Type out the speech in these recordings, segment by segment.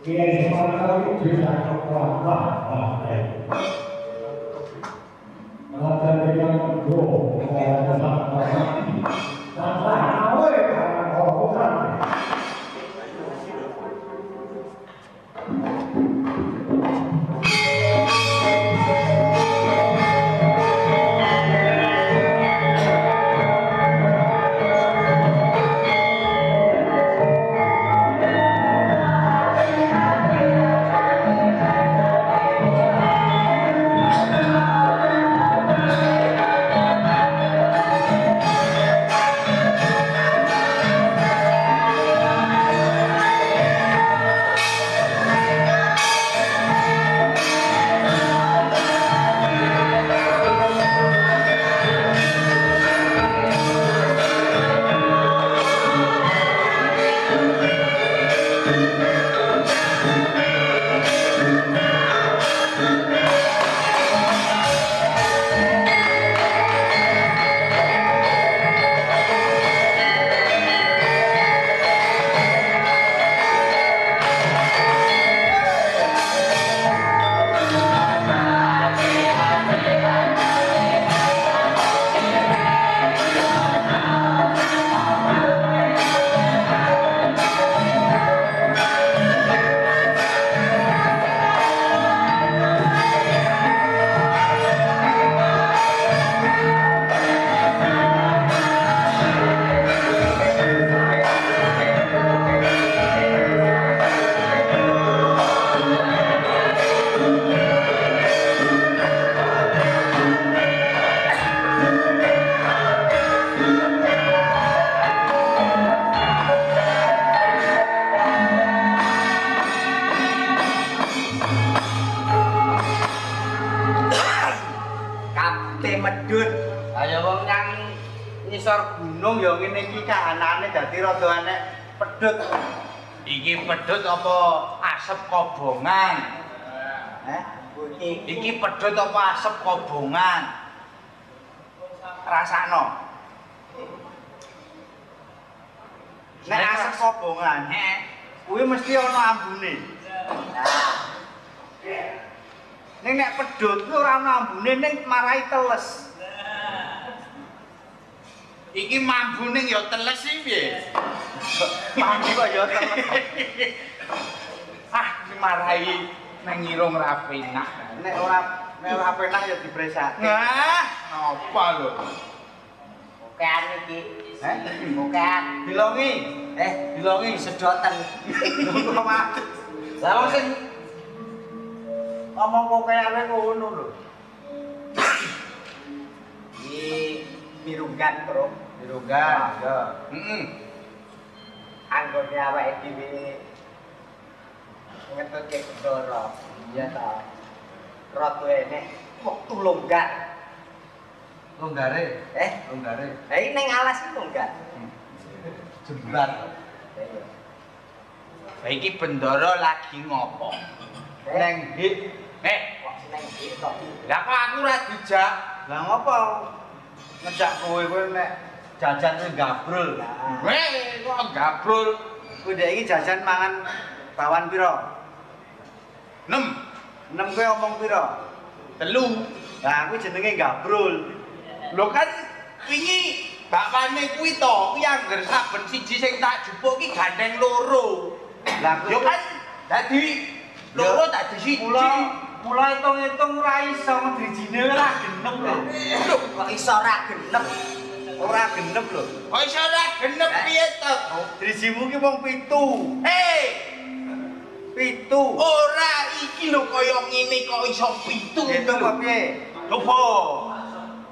Kiai Semarang itu bisa kekuatan bahkan Iki pedhut apa asep kobongan? Heh, iki Iki pedhut apa asep kobongan? Rasakno. nek asep kobongan, Heh. kuwi mesti ana ambune. Ning nek pedhut ora ana ambune ning marai teles. Iki ning ya teles iki piye? Mambu kok ya teles. Ah, dimarahi nang irung ra penak. Nek ora nek ora penak ya dipresake. Nah, napa lho? Bukan iki. Heh? Bukan. Dilongi. Eh, Dilongi sedoten. Kok. Lah wong sing ngomong kokeane ngono lho. Iki mirunggan, Bro. Dirogan. Ya. Heeh. Anggone awake dhewe ngetutke kendara. Iya ta. Ratu enek wektu longgar. Longgare, Eh, longgare. lah iki ning alas iki longgar. Jembar. Lah iki bendara lagi ngopo? Eh, Neng hit. Eh, kok seneng iki kok. lah kok aku ora dijak? Lah ngopo? Ngejak kowe kowe nek jajan kuwi gabrul. Weh, kok gabrul. kowe ndek iki jajan mangan bawan pira? 6 Nem kowe omong pira? telu. Lah kuwi jenenge gabrul. Lho kan wingi bakwane kuwi to, kuwi angger saben siji sing tak jupuk ki gandeng loro. Lah Yo kan dadi loro dadi siji. Mula hitung-hitung ora iso drijine ora genep lho. Lho, Kok iso ora genep? Ora genep lho. kok iso ora genep piye to? Drijimu ki wong pitu. Eh, Pitu. ora iki lho kaya ngene kok iso pitu. Hitung kok piye? Lopo?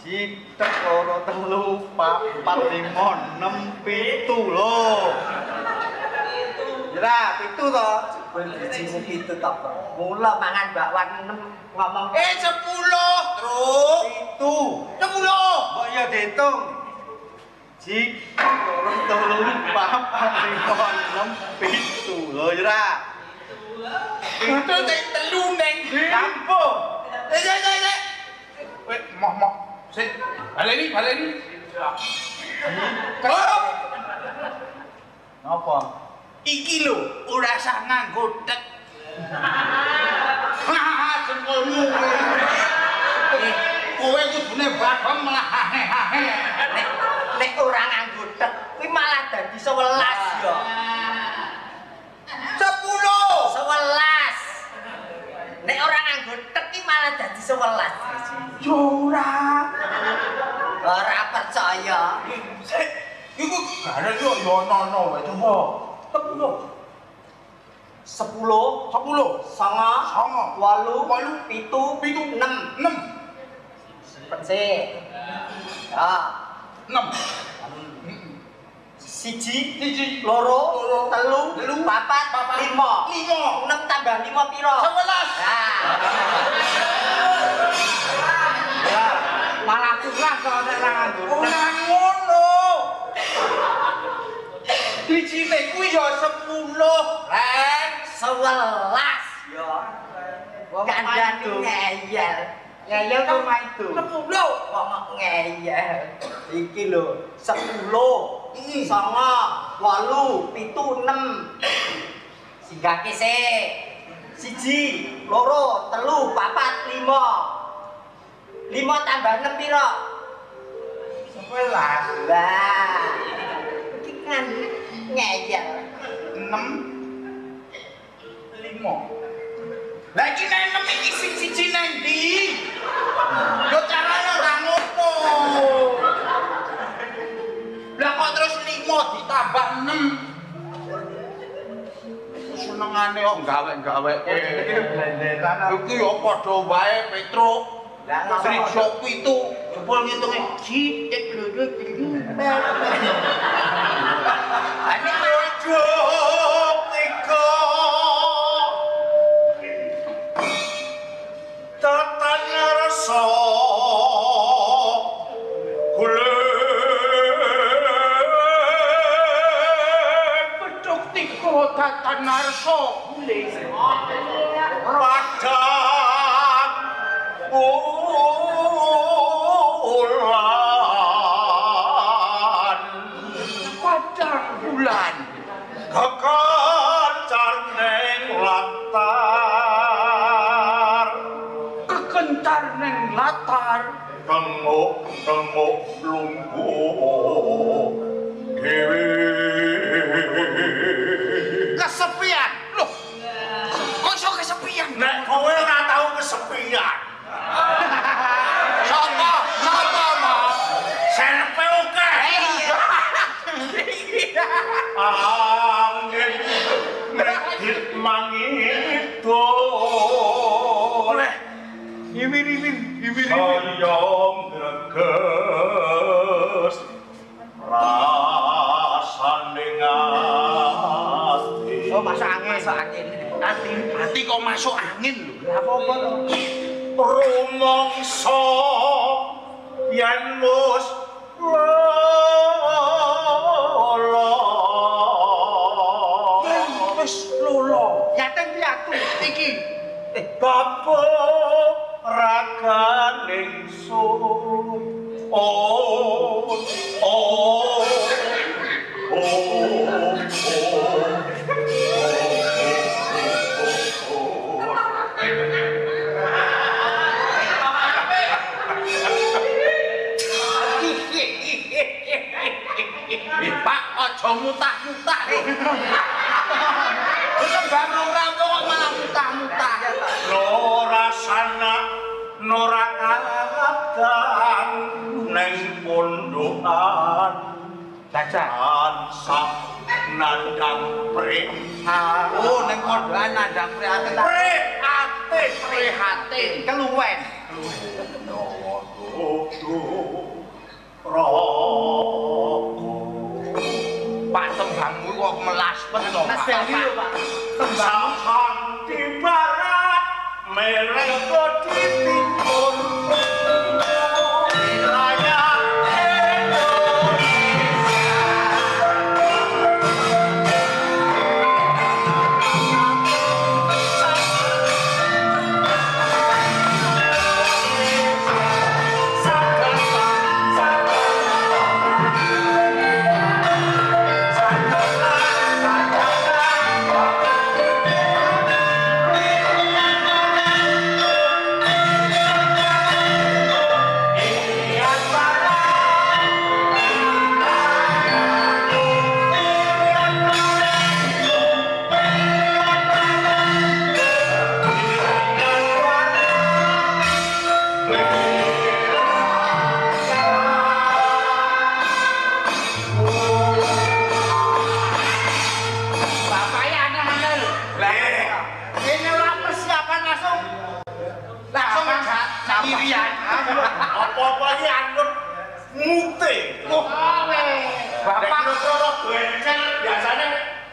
Sitek loro telu papat lima enam pitu lho. Jera pitu to. Ben drijimu pitu to. Mula mangan bakwan enam ngomong Eh 10, Truk. pitu. 10. Mbok ya diitung. Jik loro telu papat lima enam pitu lho jera. Itu teh telu neng. Kampung. Eh, eh, eh, eh. Weh, moh moh. Sik, baleni, baleni. Oh, Napa? Iki lho ora sah nganggo tek. Kowe. Eh, Kowe kudune bagong malah hahe-hahe. nek ora nganggo tek kuwi malah dadi 11 yo. Sepuluh. 11. Nek ora nganggo tek ki malah dadi 11. Yo ora. Ora percaya. Iku yo yo ono-ono wae coba. Sepuluh. 10 Sepuluh. Songo, Songo. walu, Walu. pitu, Pitu. enam. Enam. Sih. Ya, Enam. siji, Siji. loro, Loro. telu, Telu. papat, Papat. lima. Lima. Enam tambah lima piro? Sebelas. Nah, sebelas. Yo. Wong Kandhane itu. ngeyel. Ngeyel ke omah itu. Sepuluh. Wong ngeyel. Iki lho, sepuluh. Hmm. Songo, walu, pitu, enam. Singgahke sik. Siji, loro, telu, papat, lima. Lima tambah enam piro? Sebelas. Lah. Iki kan ngeyel. Enam. Lima. Lah iki nek enam iki sing siji nang ndi? Yo carane ora ngono. Lah kok terus lima ditambah enam? Senengane kok gawe-gawe. Iki blenderan. Iki yo padha wae Petruk. Lah ngono. Srijo pitu. Jebul ngitunge jitik lho Ane Ojo tega Kulit Beduk tiko tatan rasa Kulit kesepian Sopo, sopo mo? Serpe oke. angin medit mangidul Iwin iwin iwin iwin. sayang greges rasane ngati Oh, masuk angin. masuk angin. ati ati kok masuk angin lho Apa-apa to? Rumangsa yen mus lolo wis lolo Yatim piatu. iki. Bapa raganing sun oh oh oh Aja mutah-mutah. Tembang ora kok malah mutah-mutah. Lora sana nora adan neng pondokan Dadah. tansah nandang prihatin. Oh, ning pondokan nandang prihatin. Prihatin, prihatin. Keluwen. Pak tembangmu kok melas Mas Pak. Pak. Sampan di barat mereka di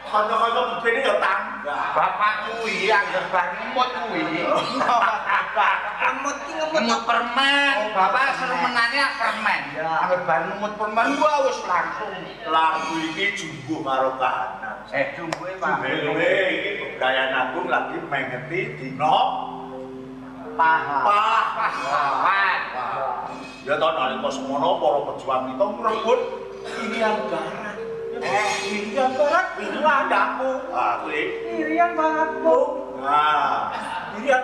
kanca-kanca budene ya tangga. Bapak kuwi angger bar ngemut kuwi. Ngemut ki ngemut Ngemut permen. Oh, Bapak seremenane permen. Bar ngemut permen gua wis langsung. Lagu iki jumbo karo kahanan. Eh jumbuhe Pak. Jumbo iki kegayan agung lagi mengeti dina pah. Pahlawan. Ya to nalika semono para pejuang kita ngrebut Irian Barat. Irian kuwi Irian baratku, Nah, Irian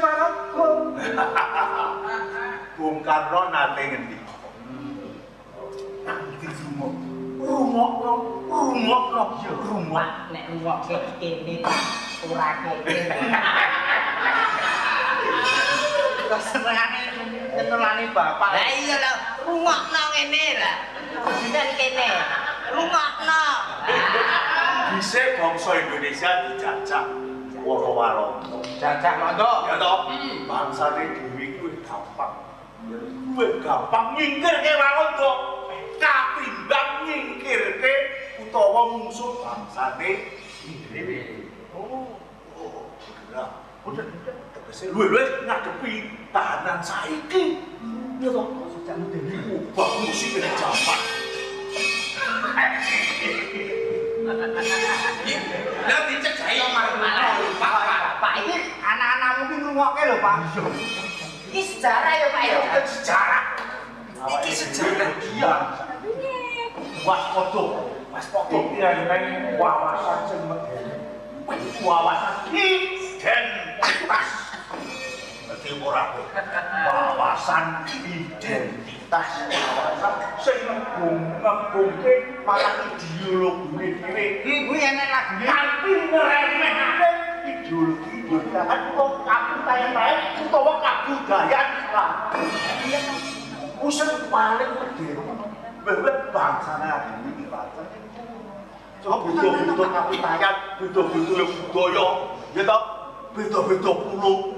baratku. Bung Karno nate ngendi? Nang di rumah. Rungokno, rungokno, ya. Pak nek ngokke kene Pak ora kene. Kok senengane nyenelani bapak. Lah iya lho, rungokno ngene lah. Jenengan kene. Rungokno. Bisa bangsa Indonesia dijajah waro-waro. Jajak mondok. Ya toh, bangsane dhewe kuwi gampang. Kuwi gampang nyingkirke walanda katimbang nyingkirke utawa musuh bangsane dhewe. Oh, oh, bener. Udah, tegese luwe-luwe ngadepi tahanan saiki. Ya toh, sejak dhewe ubah musik nek jaman. Lah dicegai omah malah Pak. Pak. Pak iki anak-anakmu ki ngrungokke lho Pak. Iki sejarah ya Pak ya. Sejarah. Iki sejarah dia. Waspada, waspada kirane wawasan sing medeni. Wawasan identitas. Dadi ora wawasan identitas wawasan sing ngebung-ngebungke marang ideologi dhewe. Kuwi enek lagune. Kanthi ngremehake ideologi ideologi kok kabudayaan utawa kabudayaan Islam. Usul paling medeni bebek bangsa hari ini bangsa Coba beda-beda kabudayaan, beda-beda budaya, ya toh, beda-beda pulau.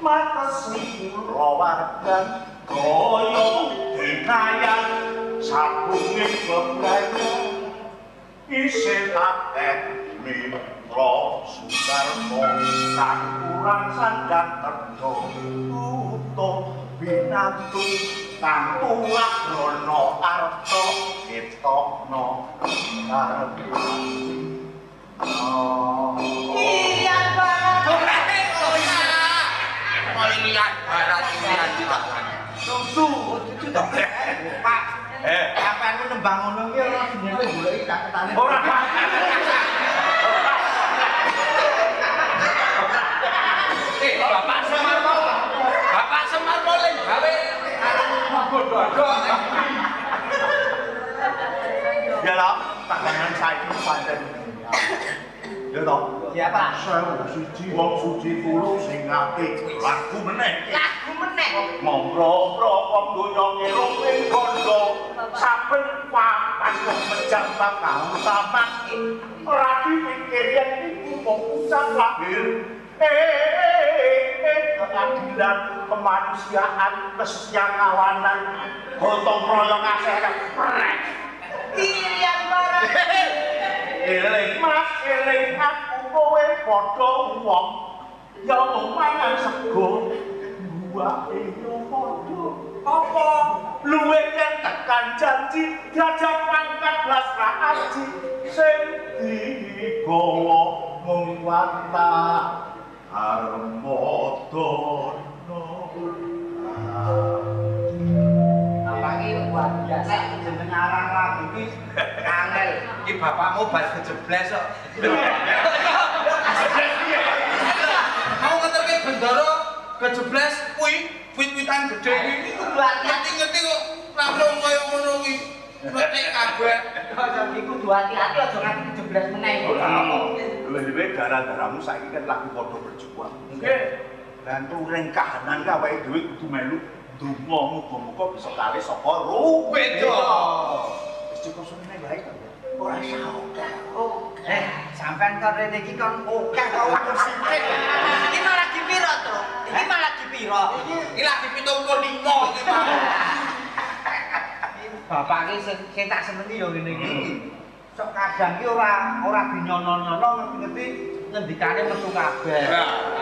matesi kula wargan kaya denayan sabunging bebrayan isih akeh mitra sukarmo kang kurang sandang terdo utuh binatu kang tuwak rono arto ketokno karep Irian Lihat barat lihat kita. Susu, cucu dong. Pak, eh sampean ku nembang ngono ki ora jenenge goleki caketane. ora Eh, Bapak Semar mau. Bapak Semar boleh gawe godho-godho. ya lah tangan saiki pancen ya toh Ya, Pak. sewu siji wong suci kulo sing apik lagu meneh Lagu meneh. Mongro-mro wong donya ngelong ning bondo saben papan kok menjambak kautaman ora dipikir yen iku mung ucap lahir eh keadilan kemanusiaan kesetiakawanan gotong royong asih prek Irian baratku. Ealing mas, ealing aku kowe podo wong. Ya mau mangan sego. Gua eyo podo Apa? Luwe yang tekan janji Gajah pangkat las raaji Sing digowo mengwata Armoto no Nampaknya luar biasa Jendengaran lagu iki Angel. Iki bapakmu bal kejebles kok. Mau ngeterke bendara kejebles kuwi wit-witan gedhe iki. Berarti Ngerti-ngerti kok langsung kaya ngono kuwi. Metik kabeh. aja iku kudu hati-hati aja nganti kejeblas meneh. Lebih gara-garamu saiki kan lagi padha berjuang. Nggih. Dan turing kahanan ka awake dhewe kudu melu donga muga-muga bisa kalih saka ruwet. Beda. Wis cukup semene wae to. Ora saoka. Oh, eh, sampean kok rene iki kon oke kok waktu sithik. Iki malah di piro, Truk? Iki malah di piro? Iki lagi 75 iki, Pak. Bapak iki sing sing tak senengi ya ngene iki. Sok kadang ki ora ora dinyono-nyono ngerti ngendikane metu kabeh.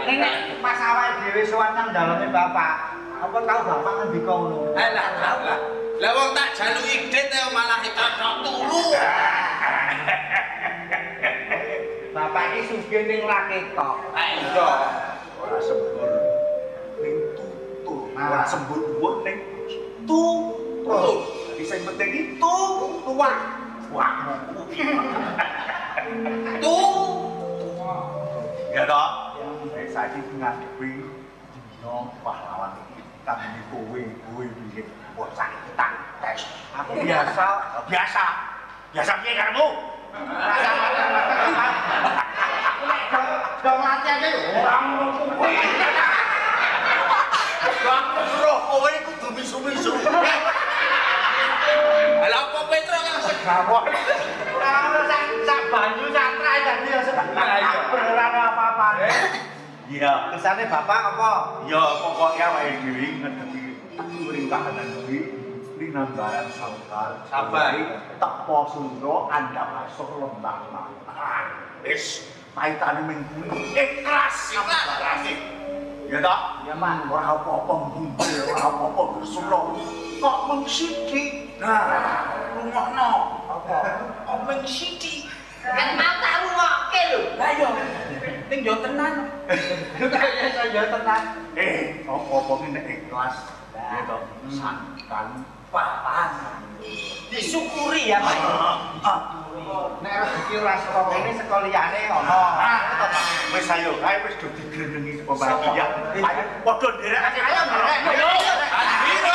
Ning nek pas awake dhewe sowan nang daleme bapak, apa tau bapak ngendika ngono? Alah, alah. Lah wong tak jaluki dit ya malah ikut turu. Iki sugih ning laki tok. Ha iya. Ora sembur ning tutur. Ora sembur wong ning tutur. Jadi sing penting itu tuwak. Wah. Tuh. Ya toh. Eh saiki ngadepi dina pahlawan iki kang kowe kowe piye bocah tak tes. Aku biasa, biasa. Biasa piye karemu? Dong latihan iki ora ngono kuwi. Roh kowe kudu misu-misu. Lah apa Petro yang Segawok. Ora ono sak sak banyu sak trai dadi ya sebab ora apa-apa. Iya. Kesane bapak apa? Ya pokoknya awake dhewe ngerti kuring kahanan kuwi linambaran sabar. Sabar. Tepo sundra andhap asuh lembah mantan. Wis paitane ming kuwi ikhlas Ikhlas. sabarane. Ya toh? Ya man. Ora apa-apa mbumbul, ora apa-apa bersulo. Kok mung sithik. Nah, rungokno. Apa? omeng sithik. Kan mau tak rungokke lho. Lah yo. Ning yo tenan. Kaya saya tenan. Eh, apa-apa nek ikhlas. Ya toh? Santan papan. Disyukuri ya pak. Ah. Nek rezeki ora saka kene saka liyane ana. Ah. Wis ayo. Ayo wis do digrenengi saka bayi ya ayo. Padha nderek ayo. Ayo. Ayo.